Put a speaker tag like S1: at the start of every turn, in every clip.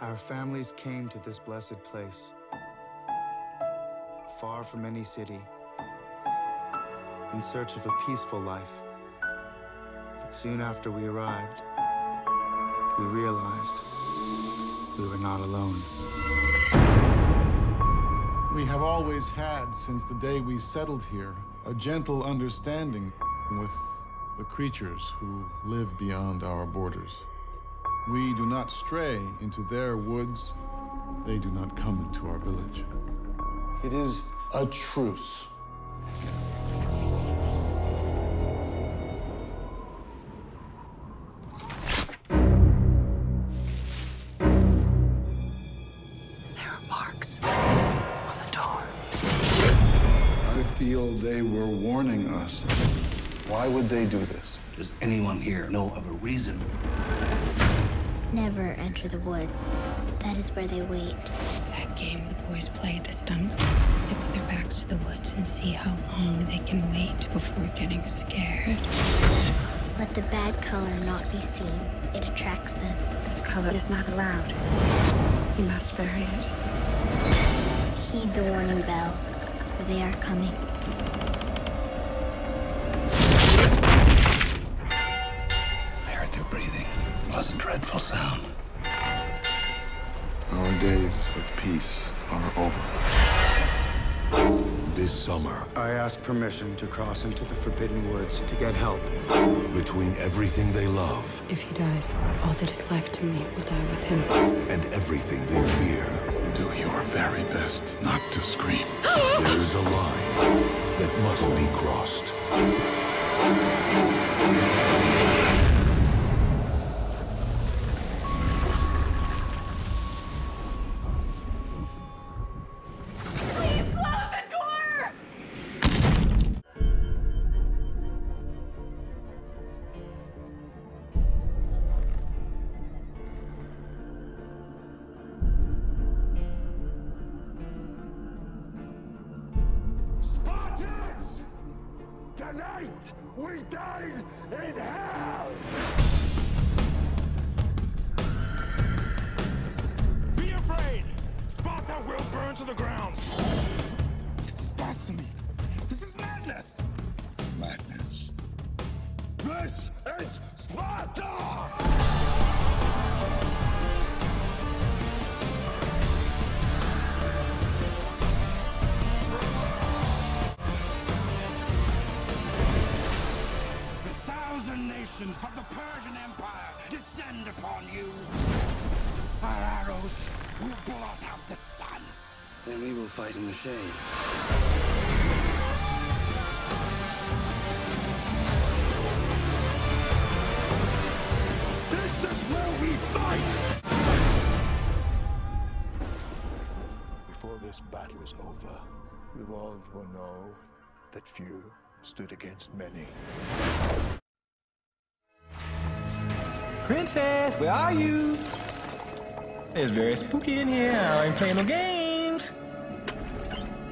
S1: Our families came to this blessed place, far from any city, in search of a peaceful life. But soon after we arrived, we realized we were not alone.
S2: We have always had, since the day we settled here, a gentle understanding with the creatures who live beyond our borders. We do not stray into their woods. They do not come into our village. It is a truce.
S3: There are marks on the door.
S2: I feel they were warning us. Why would they do this?
S4: Does anyone here know of a reason?
S5: Never enter the woods. That is where they wait.
S6: That game the boys play at the stump. They put their backs to the woods and see how long they can wait before getting scared.
S5: Let the bad color not be seen. It attracts them.
S3: This color is not allowed. You must bury it.
S5: Heed the warning bell, for they are coming.
S4: Was a dreadful sound.
S2: Our days of peace are over.
S7: This summer,
S1: I asked permission to cross into the Forbidden Woods to get help.
S7: between everything they love
S6: If he dies, all that is left to me will die with him.
S7: and everything they fear,
S2: Do your very best not to scream.
S7: there is a line that must be crossed.
S8: Tonight we dine in hell! Be afraid! Sparta will burn to the ground! Thousand nations of the Persian Empire descend upon you. Our arrows will blot out the sun.
S4: Then we will fight in the shade.
S8: This is where we fight!
S9: Before this battle is over, the world will know that few stood against many.
S10: Princess, where are you? It's very spooky in here. I ain't playing no games.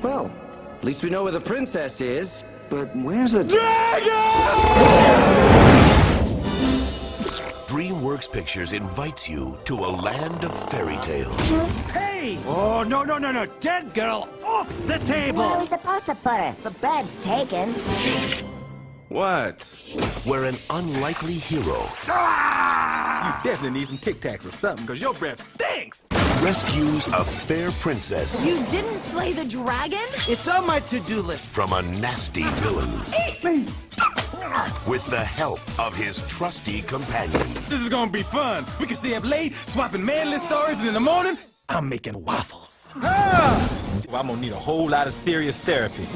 S4: Well, at least we know where the princess is. But where's the dragon?
S7: DreamWorks Pictures invites you to a land of fairy tales.
S8: Hey! Oh, no, no, no, no! Dead girl off the table!
S11: Where are we supposed to put her? The bed's taken.
S7: What? Where an unlikely hero
S10: You definitely need some Tic Tacs or something, because your breath stinks.
S7: rescues a fair princess
S11: You didn't slay the dragon?
S8: It's on my to-do list.
S7: from a nasty villain
S8: Eat me!
S7: with the help of his trusty companion.
S10: This is gonna be fun. We can stay up late, swapping manly stories, and in the morning, I'm making waffles. Ah! Well, I'm gonna need a whole lot of serious therapy.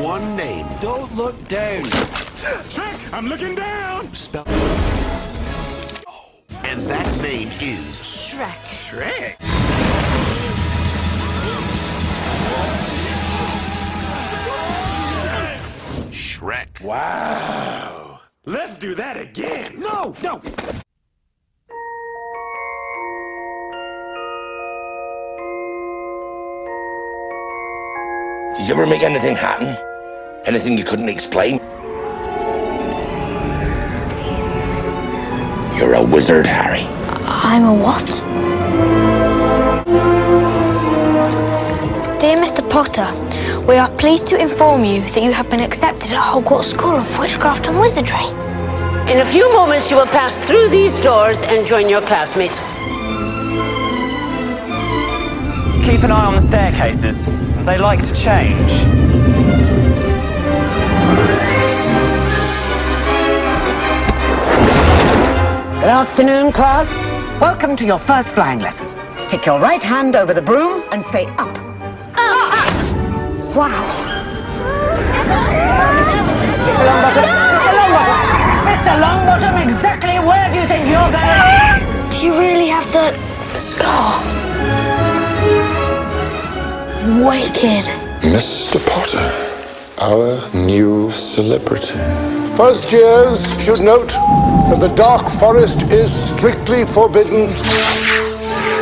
S7: One name
S4: Don't look down.
S8: Trick! I'm looking down!
S7: spelled. Oh. And that name is
S11: Shrek.
S10: Shrek.
S7: Shrek.
S10: Wow. Let's do that again. No, no.
S12: Did you ever make anything happen? Anything you couldn't explain? You're a wizard, Harry.
S5: I'm a what? Dear Mr. Potter, we are pleased to inform you that you have been accepted at Hogwarts School of Witchcraft and Wizardry.
S13: In a few moments, you will pass through these doors and join your classmates.
S14: Keep an eye on the staircases. They like to change.
S13: Good afternoon, class. Welcome to your first flying lesson. Stick your right hand over the broom and say up.
S5: Wow.
S13: Mr. Longbottom, Mr. Longbottom, Mr. Longbottom, exactly where do you think you're going?
S5: Do you really have the scar? Wicked.
S15: Mr. Potter, our new celebrity. First years should note that the Dark Forest is strictly forbidden.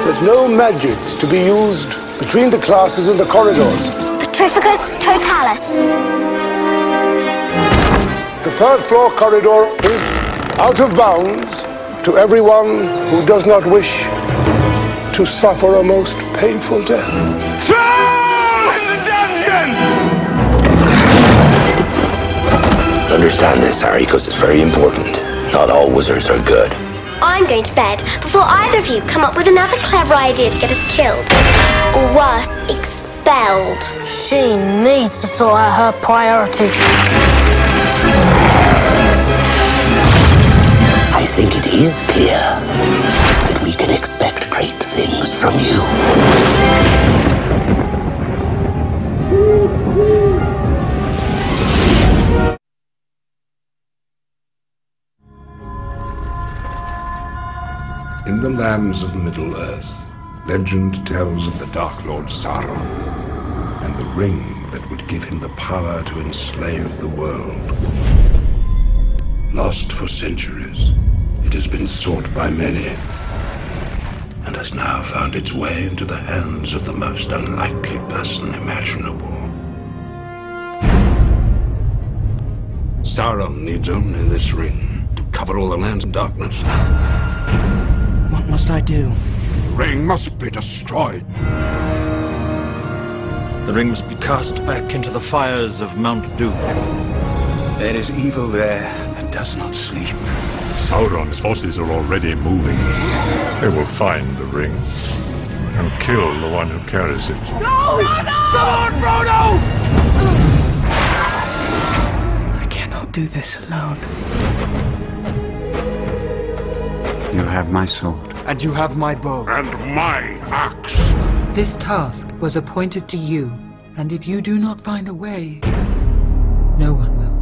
S15: There's no magics to be used between the classes in the corridors.
S5: Petrificus totalis.
S15: The third floor corridor is out of bounds to everyone who does not wish to suffer a most painful death.
S12: Understand this, Harry, because it's very important. Not all wizards are good.
S5: I'm going to bed before either of you come up with another clever idea to get us killed. Or worse, expelled. She needs to sort out her priorities.
S12: I think it is clear that we can expect great things from you.
S16: In the lands of Middle-earth, legend tells of the Dark Lord Sauron and the ring that would give him the power to enslave the world. Lost for centuries, it has been sought by many and has now found its way into the hands of the most unlikely person imaginable. Sauron needs only this ring to cover all the lands in darkness.
S17: What must I do?
S16: The ring must be destroyed.
S10: The ring must be cast back into the fires of Mount Doom.
S16: There is evil there that does not sleep.
S18: Sauron's forces are already moving. They will find the ring and kill the one who carries it.
S17: No! Don't, Frodo! I cannot do this alone.
S19: You have my sword.
S17: And you have my bow.
S16: And my axe.
S20: This task was appointed to you, and if you do not find a way, no one will.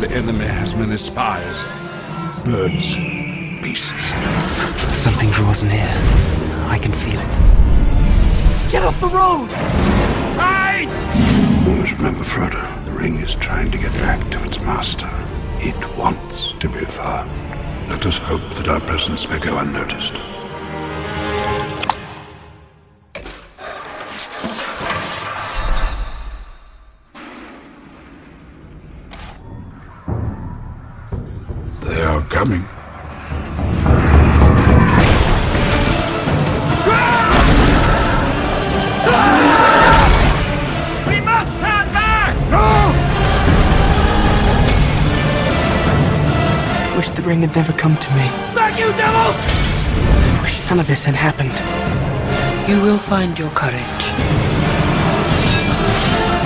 S16: The enemy has many spies. Birds, beasts.
S17: Something draws near. I can feel it. Get off the road!
S16: Hide! Always remember, Frodo, the ring is trying to get back to its master. It wants to be found. Let us hope that our presence may go unnoticed. They are coming.
S17: Wish the ring had never come to me. Back, you devils! I wish none of this had happened.
S20: You will find your courage.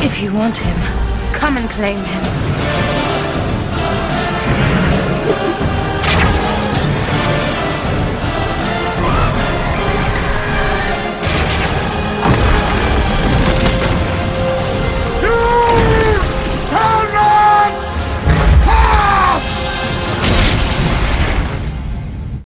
S3: If you want him, come and claim him.